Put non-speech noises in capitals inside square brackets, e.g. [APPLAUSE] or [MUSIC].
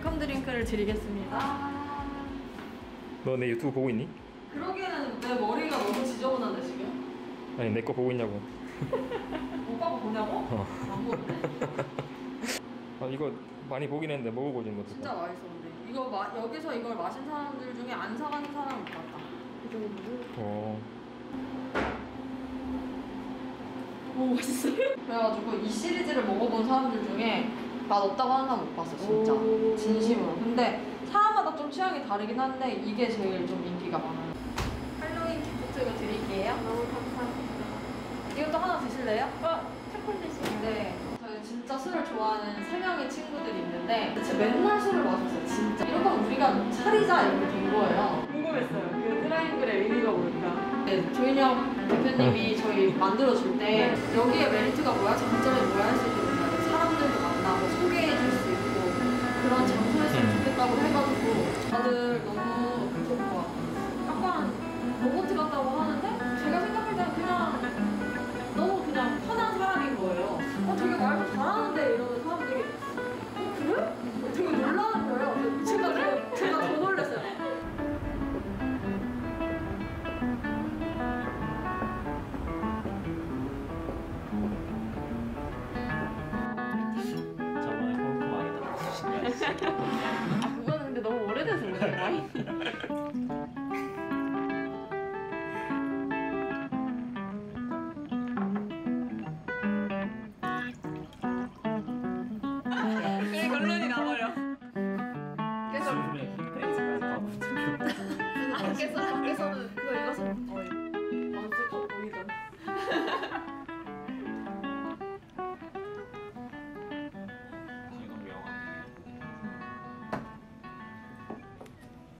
선물을 드리겠습니다. 너 내 유튜브 보고 있니? 그러기에는 내 머리가 너무 지저분한데 지금? 아니 내 거 보고 있냐고. [LAUGHS] 오빠가 보냐고? 어. 안 보는데? [LAUGHS] 아 이거 많이 보긴 했는데 먹어보진 못했어. 진짜 맛있어 근데 이거 마, 여기서 이걸 마신 사람들 중에 안 사가는 사람은 못 봤다 이 정도로 어. 오 맛있어요? 그래가지고 이 시리즈를 먹어본 사람들 중에 맛없다고 하는 사람 못 봤어 진짜 오. 진심으로 근데 사람마다 좀 취향이 다르긴 한데 이게 제일 좀 인기가 많아요 할로윈 gift 이거 드릴게요 너무 감사합니다. 이것도 하나 드실래요? 어, 초콜릿이요. 네 저희 진짜 술을 좋아하는 세 명의 친구들이 있는데 진짜 맨날 술을 마셨어요 진짜 이럴 거면 우리가 차리자 이렇게 된 거예요 궁금했어요. 그 트라이앵글의 의미가 뭘까? 네, 조인영 대표님이 저희 만들어줄 때 여기에 메리트가 뭐야? 장점이 뭐야? 때 우리가 사람들도 만나고 소개해줄 수 있고 그런 장소였으면 좋겠다고 해가지고 다들 너무 것 같아요. 약간 로봇 같다고 하는데 제가 생각할 때는 그냥 너무 그냥 편한 사람인 거예요. 어, 되게 말도 잘하는데 이러는 사람들이 어, 그래? 되게 놀라는 거예요. 제가 더, 제가 더 놀랐어요. 저번에 꼼꼼하게 거 [LAUGHS] 이 결론이 나버려. 그래서 아, 그거 읽어서 어이. 어쨌든